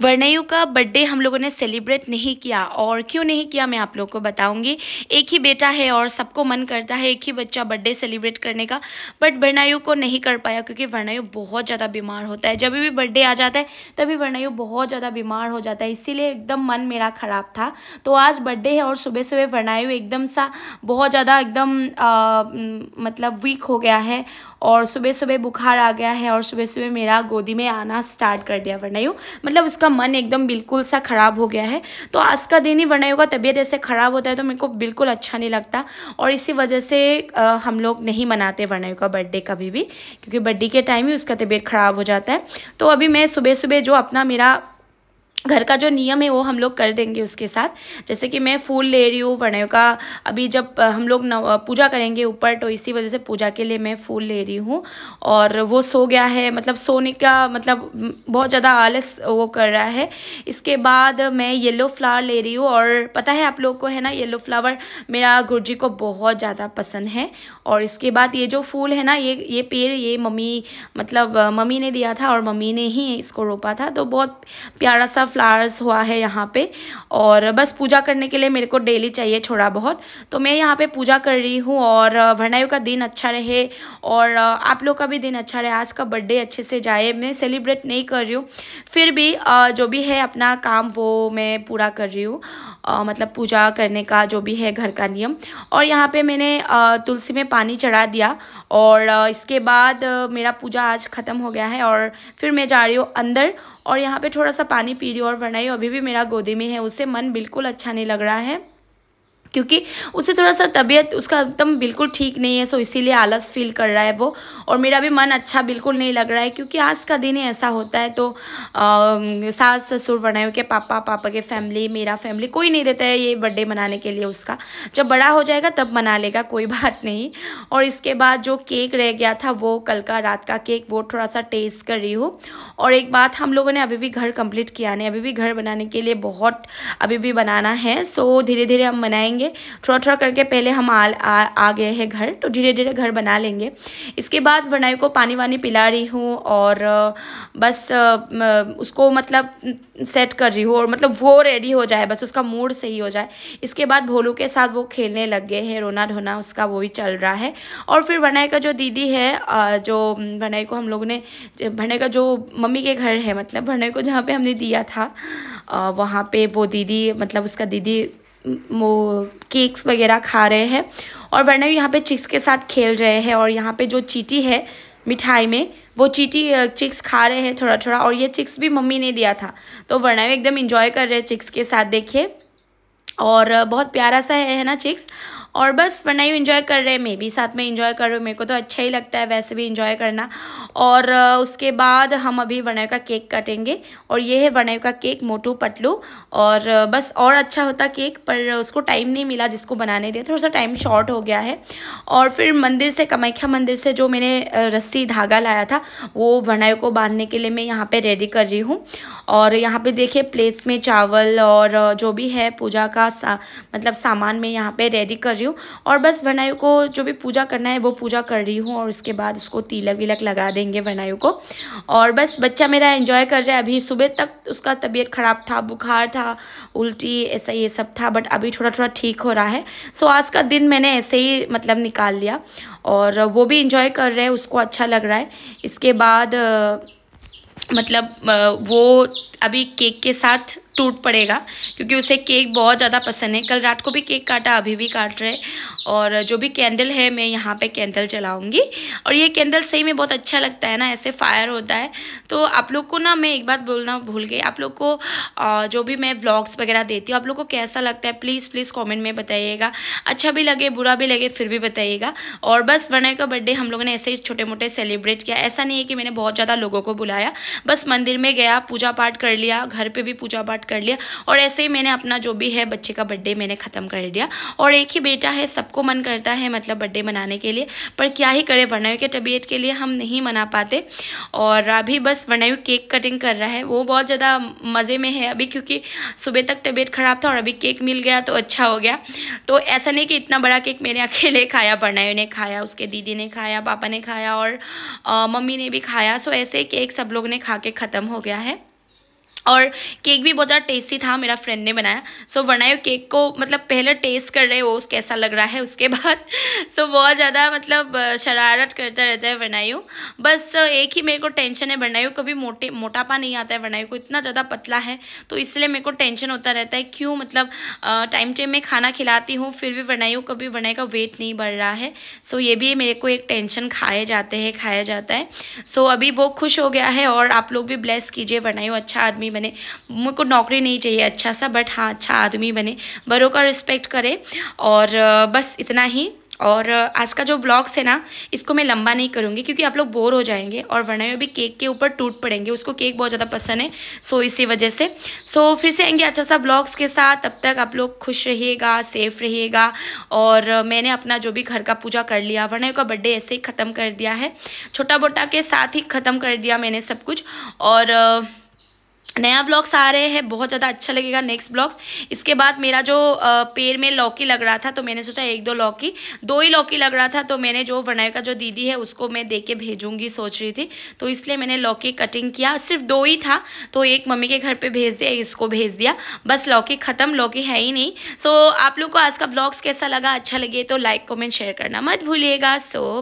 वर्णयु का बर्थडे हम लोगों ने सेलिब्रेट नहीं किया। और क्यों नहीं किया मैं आप लोगों को बताऊँगी। एक ही बेटा है और सबको मन करता है एक ही बच्चा बर्थडे सेलिब्रेट करने का। बट वर्णयु को नहीं कर पाया क्योंकि वर्णयु बहुत ज़्यादा बीमार होता है। जब भी बर्थडे आ जाता है, तभी वर्णयु बहुत ज़्यादा बीमार हो जाता है। इसीलिए एकदम मन मेरा ख़राब था। तो आज बर्थडे है और सुबह सुबह वर्णयु एकदम सा बहुत ज़्यादा एकदम मतलब वीक हो गया है। और सुबह सुबह बुखार आ गया है और सुबह सुबह मेरा गोदी में आना स्टार्ट कर दिया वर्णयु। मतलब उसका मन एकदम बिल्कुल सा ख़राब हो गया है। तो आज का दिन ही वरना का तबीयत ऐसे ख़राब होता है तो मेरे को बिल्कुल अच्छा नहीं लगता। और इसी वजह से हम लोग नहीं मनाते वरना का बर्थडे कभी भी, क्योंकि बर्थडे के टाइम ही उसका तबीयत ख़राब हो जाता है। तो अभी मैं सुबह सुबह जो अपना मेरा घर का जो नियम है, वो हम लोग कर देंगे उसके साथ। जैसे कि मैं फूल ले रही हूँ वर्णयों का। अभी जब हम लोग पूजा करेंगे ऊपर तो इसी वजह से पूजा के लिए मैं फूल ले रही हूँ। और वो सो गया है मतलब सोने का मतलब बहुत ज़्यादा आलस वो कर रहा है। इसके बाद मैं येलो फ्लावर ले रही हूँ, और पता है आप लोग को, है ना, येलो फ्लावर मेरा गुरुजी को बहुत ज़्यादा पसंद है। और इसके बाद ये जो फूल है ना, ये ये पेड़, ये मम्मी मतलब मम्मी ने दिया था और मम्मी ने ही इसको रोपा था। तो बहुत प्यारा सा फ्लावर्स हुआ है यहाँ पे। और बस पूजा करने के लिए मेरे को डेली चाहिए थोड़ा बहुत। तो मैं यहाँ पे पूजा कर रही हूँ और भरनायु का दिन अच्छा रहे और आप लोग का भी दिन अच्छा रहे। आज का बर्थडे अच्छे से जाए। मैं सेलिब्रेट नहीं कर रही हूँ। फिर भी जो भी है अपना काम वो मैं पूरा कर रही हूँ। मतलब पूजा करने का जो भी है घर का नियम। और यहाँ पे मैंने आ, तुलसी में पानी चढ़ा दिया। और आ, इसके बाद आ, मेरा पूजा आज ख़त्म हो गया है और फिर मैं जा रही हूँ अंदर। और यहाँ पे थोड़ा सा पानी पी रही हूँ और वरना अभी भी मेरा गोदी में है उससे मन बिल्कुल अच्छा नहीं लग रहा है। क्योंकि उसे थोड़ा सा तबीयत उसका एकदम बिल्कुल ठीक नहीं है सो इसीलिए आलस फील कर रहा है वो। और मेरा भी मन अच्छा बिल्कुल नहीं लग रहा है, क्योंकि आज का दिन ऐसा होता है तो सास ससुर बनाए के पापा पापा के फैमिली मेरा फैमिली कोई नहीं देता है ये बर्थडे मनाने के लिए उसका। जब बड़ा हो जाएगा तब मना लेगा, कोई बात नहीं। और इसके बाद जो केक रह गया था, वो कल का रात का केक वो थोड़ा सा टेस्ट कर रही हूँ। और एक बात हम लोगों ने अभी भी घर कंप्लीट किया नहीं, अभी भी घर बनाने के लिए बहुत अभी भी बनाना है सो धीरे धीरे हम बनाएँगे लेंगे थोड़ा थोड़ा करके पहले हम आ, आ, आ गए हैं घर तो धीरे धीरे घर बना लेंगे। इसके बाद बनाई को पानी वानी पिला रही हूँ और बस उसको मतलब सेट कर रही हूँ और मतलब वो रेडी हो जाए बस उसका मूड सही हो जाए। इसके बाद भोलू के साथ वो खेलने लग गए हैं रोना धोना उसका वो भी चल रहा है। और फिर बनाई का जो दीदी है जो बनाई को हम लोगों ने भरने का जो मम्मी के घर है मतलब भरने को जहाँ पे हमने दिया था वहाँ पे वो दीदी मतलब उसका दीदी वो केक्स वगैरह खा रहे हैं। और वरना यहाँ पे चिक्स के साथ खेल रहे हैं और यहाँ पे जो चीटी है मिठाई में वो चीटी चिक्स खा रहे हैं थोड़ा थोड़ा और ये चिक्स भी मम्मी ने दिया था। तो वर्णव एकदम इंजॉय कर रहे हैं चिक्स के साथ देखिए। और बहुत प्यारा सा है, है ना चिक्स और बस वरना यू इन्जॉय कर रहे हैं। मैं भी साथ में इन्जॉय कर रही हूँ मेरे को तो अच्छा ही लगता है वैसे भी इन्जॉय करना। और उसके बाद हम अभी वनय का केक काटेंगे। और ये है वनय का केक मोटू पटलू और बस और अच्छा होता केक पर उसको टाइम नहीं मिला जिसको बनाने दिया। थोड़ा सा टाइम शॉर्ट हो गया है। और फिर मंदिर से कमाख्या मंदिर से जो मैंने रस्सी धागा लाया था वो वनय को बांधने के लिए मैं यहाँ पर रेडी कर रही हूँ। और यहाँ पे देखिए प्लेट्स में चावल और जो भी है पूजा का सा, मतलब सामान मैं यहाँ पे रेडी कर रही हूँ। और बस वनायु को जो भी पूजा करना है, वो पूजा कर रही हूँ और उसके बाद उसको तिलक विलक लगा देंगे वनायु को। और बस बच्चा मेरा एंजॉय कर रहा है। अभी सुबह तक उसका तबीयत ख़राब था, बुखार था, उल्टी ऐसा ये सब था बट अभी थोड़ा थोड़ा ठीक हो रहा है। सो आज का दिन मैंने ऐसे ही मतलब निकाल लिया और वो भी इंजॉय कर रहे हैं, उसको अच्छा लग रहा है। इसके बाद मतलब वो अभी केक के साथ टूट पड़ेगा, क्योंकि उसे केक बहुत ज़्यादा पसंद है। कल रात को भी केक काटा, अभी भी काट रहे और जो भी कैंडल है, मैं यहाँ पे कैंडल जलाऊँगी। और ये कैंडल सही में बहुत अच्छा लगता है ना, ऐसे फायर होता है। तो आप लोग को ना, मैं एक बात बोलना भूल गई। आप लोग को जो भी मैं ब्लॉग्स वगैरह देती हूँ, आप लोग को कैसा लगता है प्लीज़ प्लीज़ कॉमेंट में बताइएगा। अच्छा भी लगे, बुरा भी लगे, फिर भी बताइएगा। और बस, वनय का बर्थडे हम लोगों ने ऐसे ही छोटे मोटे सेलिब्रेट किया। ऐसा नहीं है कि मैंने बहुत ज़्यादा लोगों को बुलाया। बस मंदिर में गया, पूजा पाठ कर लिया, घर पर भी पूजा पाठ कर लिया और ऐसे ही मैंने अपना जो भी है बच्चे का बर्थडे मैंने ख़त्म कर दिया। और एक ही बेटा है, सबको मन करता है मतलब बर्थडे मनाने के लिए, पर क्या ही करे वर्णायु के तबीयत के लिए हम नहीं मना पाते। और अभी बस वर्णायु केक कटिंग कर रहा है, वो बहुत ज़्यादा मज़े में है अभी क्योंकि सुबह तक तबीयत ख़राब था और अभी केक मिल गया तो अच्छा हो गया। तो ऐसा नहीं कि इतना बड़ा केक मैंने अकेले खाया वर्णायु ने खाया, उसके दीदी ने खाया, पापा ने खाया और मम्मी ने भी खाया। सो ऐसे केक सब लोग ने खा के ख़त्म हो गया है। और केक भी बहुत ज़्यादा टेस्टी था, मेरा फ्रेंड ने बनाया। सो बनाए केक को मतलब पहले टेस्ट कर रहे हो उस कैसा लग रहा है, उसके बाद सो बहुत ज़्यादा मतलब शरारत करता रहता है बनायु बस एक ही मेरे को टेंशन है बनायु कभी मोटे, मोटापा नहीं आता है बनायु को, इतना ज़्यादा पतला है तो इसलिए मेरे को टेंशन होता रहता है, क्यों मतलब टाइम टाइम में खाना खिलाती हूँ, फिर भी बनायु कभी बनाई का वेट नहीं बढ़ रहा है सो ये भी मेरे को एक टेंशन खाए जाते हैं, खाया जाता है। सो अभी वो खुश हो गया है और आप लोग भी ब्लेस कीजिए बनायु अच्छा आदमी आदमी बने। मुझे को नौकरी नहीं चाहिए अच्छा सा बट हाँ अच्छा आदमी बने। बड़ों का रिस्पेक्ट करे और बस इतना ही। और आज का जो ब्लॉग्स है ना, इसको मैं लंबा नहीं करूँगी क्योंकि आप लोग बोर हो जाएँगे और वरना में भी केक के ऊपर टूट पड़ेंगे। उसको केक बहुत ज़्यादा पसंद है सो इसी वजह से। सो फिर से आएँगे अच्छा सा ब्लॉग्स के साथ। तब तक आप लोग खुश रहिएगा सेफ़ रहिएगा। और मैंने अपना जो भी घर का पूजा कर लिया, वरना का बर्थडे ऐसे ही ख़त्म कर दिया है। छोटा बोटा के साथ ही ख़त्म कर दिया मैंने सब कुछ। और नया ब्लॉग्स आ रहे हैं, बहुत ज़्यादा अच्छा लगेगा नेक्स्ट ब्लॉग्स। इसके बाद मेरा जो पेड़ में लौकी लग रहा था तो मैंने सोचा एक दो लौकी, दो ही लौकी लग रहा था तो मैंने जो वनाय का जो दीदी है, उसको मैं दे के भेजूँगी, सोच रही थी। तो इसलिए मैंने लौकी कटिंग किया, सिर्फ़ दो ही था तो एक मम्मी के घर पर भेज दिया इसको भेज दिया, बस लौकी ख़त्म, लौकी है ही नहीं। सो आप लोग को आज का ब्लॉग्स कैसा लगा अच्छा लगे तो लाइक कॉमेंट शेयर करना मत भूलिएगा। सो